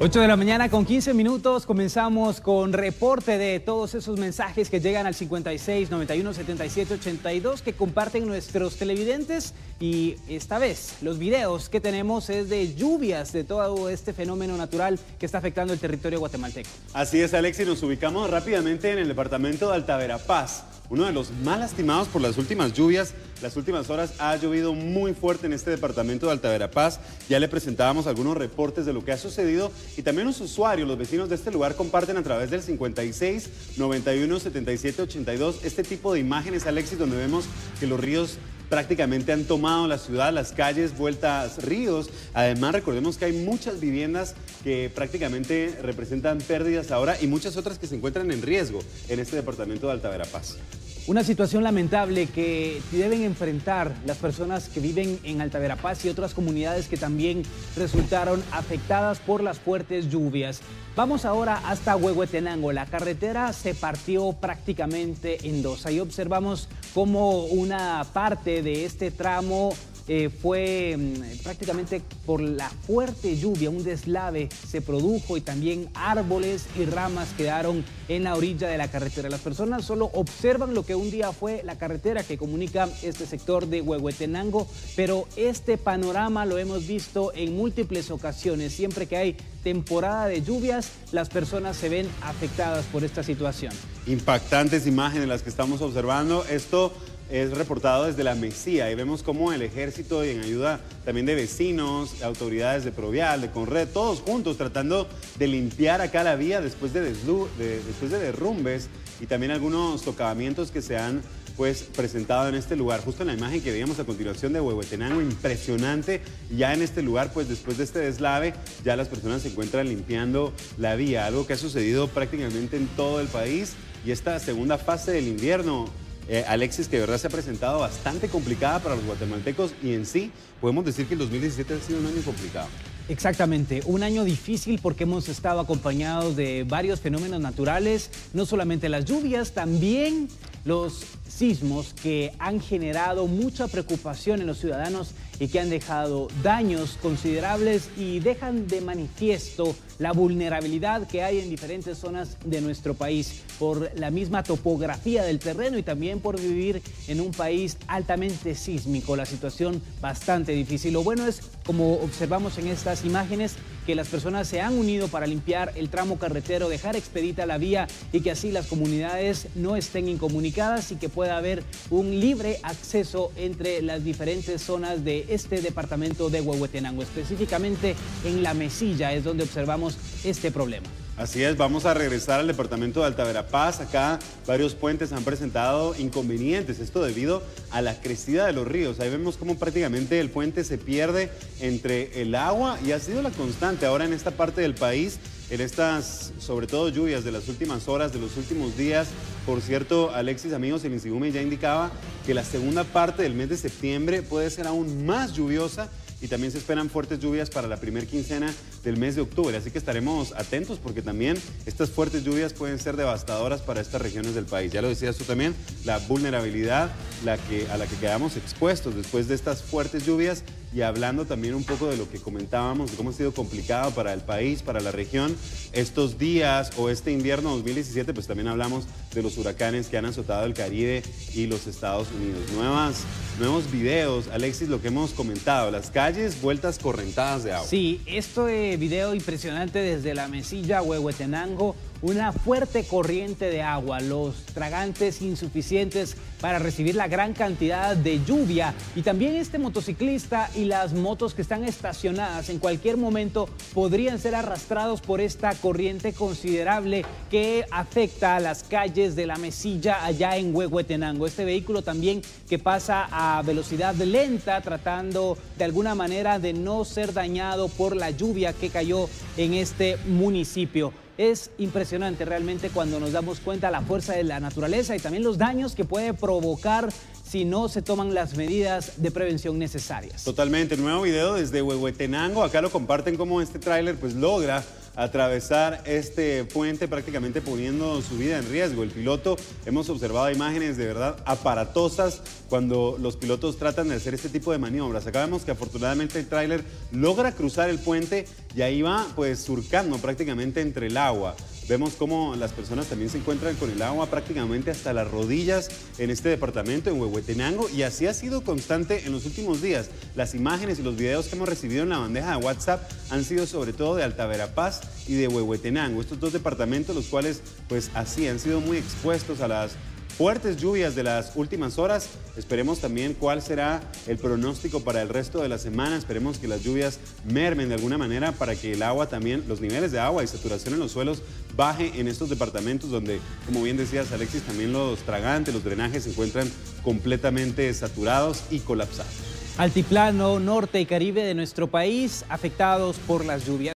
8 de la mañana con 15 minutos comenzamos con reporte de todos esos mensajes que llegan al 56 91 77 82 que comparten nuestros televidentes y esta vez los videos que tenemos es de lluvias de todo este fenómeno natural que está afectando el territorio guatemalteco. Así es Alex nos ubicamos rápidamente en el departamento de Altaverapaz uno de los más lastimados por las últimas lluvias. Las últimas horas ha llovido muy fuerte en este departamento de Altaverapaz. Ya le presentábamos algunos reportes de lo que ha sucedido y también los usuarios, los vecinos de este lugar comparten a través del 56 91 77 82 este tipo de imágenes, Alexis, donde vemos que los ríos prácticamente han tomado la ciudad, las calles, vueltas ríos. Además, recordemos que hay muchas viviendas que prácticamente representan pérdidas ahora y muchas otras que se encuentran en riesgo en este departamento de Alta Verapaz. Una situación lamentable que deben enfrentar las personas que viven en Alta Verapaz y otras comunidades que también resultaron afectadas por las fuertes lluvias. Vamos ahora hasta Huehuetenango. La carretera se partió prácticamente en dos. Ahí observamos cómo una parte de este tramo eh, fue mm, prácticamente por la fuerte lluvia, un deslave se produjo y también árboles y ramas quedaron en la orilla de la carretera. Las personas solo observan lo que un día fue la carretera que comunica este sector de Huehuetenango, pero este panorama lo hemos visto en múltiples ocasiones. Siempre que hay temporada de lluvias, las personas se ven afectadas por esta situación. Impactantes imágenes las que estamos observando. Esto es reportado desde la Mesía y vemos cómo el ejército y en ayuda también de vecinos, autoridades de Provial, de Conred, todos juntos tratando de limpiar acá la vía después de, después de derrumbes y también algunos socavamientos que se han pues presentado en este lugar. Justo en la imagen que veíamos a continuación de Huehuetenango, impresionante. Ya en este lugar, pues después de este deslave, ya las personas se encuentran limpiando la vía, algo que ha sucedido prácticamente en todo el país. Y esta segunda fase del invierno, eh, Alexis, que de verdad se ha presentado bastante complicada para los guatemaltecos y en sí podemos decir que el 2017 ha sido un año complicado. Exactamente, un año difícil porque hemos estado acompañados de varios fenómenos naturales, no solamente las lluvias, también los sismos que han generado mucha preocupación en los ciudadanos y que han dejado daños considerables y dejan de manifiesto la vulnerabilidad que hay en diferentes zonas de nuestro país por la misma topografía del terreno y también por vivir en un país altamente sísmico, la situación bastante difícil. Lo bueno es, como observamos en estas imágenes, que las personas se han unido para limpiar el tramo carretero, dejar expedita la vía y que así las comunidades no estén incomunicadas y que pueda haber un libre acceso entre las diferentes zonas de este departamento de Huehuetenango. Específicamente en La Mesilla es donde observamos este problema. Así es, vamos a regresar al departamento de Alta Verapaz. Acá varios puentes han presentado inconvenientes, esto debido a la crecida de los ríos. Ahí vemos cómo prácticamente el puente se pierde entre el agua y ha sido la constante ahora en esta parte del país, en estas, sobre todo lluvias de las últimas horas, de los últimos días. Por cierto, Alexis, amigos, el Insigume ya indicaba que la segunda parte del mes de septiembre puede ser aún más lluviosa y también se esperan fuertes lluvias para la primera quincena del mes de octubre. Así que estaremos atentos porque también estas fuertes lluvias pueden ser devastadoras para estas regiones del país. Ya lo decías tú también, la vulnerabilidad la que, a la que quedamos expuestos después de estas fuertes lluvias y hablando también un poco de lo que comentábamos, de cómo ha sido complicado para el país, para la región, estos días o este invierno 2017, pues también hablamos de los huracanes que han azotado el Caribe y los Estados Unidos. Nuevas, nuevos videos, Alexis, lo que hemos comentado, las calles vueltas correntadas de agua. Sí, esto es video impresionante desde la mesilla Huehuetenango una fuerte corriente de agua, los tragantes insuficientes para recibir la gran cantidad de lluvia y también este motociclista y las motos que están estacionadas en cualquier momento podrían ser arrastrados por esta corriente considerable que afecta a las calles de la Mesilla allá en Huehuetenango. Este vehículo también que pasa a velocidad lenta tratando de alguna manera de no ser dañado por la lluvia que cayó en este municipio. Es impresionante realmente cuando nos damos cuenta la fuerza de la naturaleza y también los daños que puede provocar si no se toman las medidas de prevención necesarias. Totalmente, nuevo video desde Huehuetenango, acá lo comparten como este tráiler pues logra atravesar este puente prácticamente poniendo su vida en riesgo. El piloto, hemos observado imágenes de verdad aparatosas cuando los pilotos tratan de hacer este tipo de maniobras. Acá vemos que afortunadamente el tráiler logra cruzar el puente y ahí va pues surcando prácticamente entre el agua. Vemos cómo las personas también se encuentran con el agua prácticamente hasta las rodillas en este departamento, en Huehuetenango, y así ha sido constante en los últimos días. Las imágenes y los videos que hemos recibido en la bandeja de WhatsApp han sido sobre todo de Alta Verapaz y de Huehuetenango, estos dos departamentos los cuales pues así han sido muy expuestos a las fuertes lluvias de las últimas horas. Esperemos también cuál será el pronóstico para el resto de la semana. Esperemos que las lluvias mermen de alguna manera para que el agua también, los niveles de agua y saturación en los suelos baje en estos departamentos donde, como bien decías Alexis, también los tragantes, los drenajes se encuentran completamente saturados y colapsados. Altiplano, norte y caribe de nuestro país afectados por las lluvias.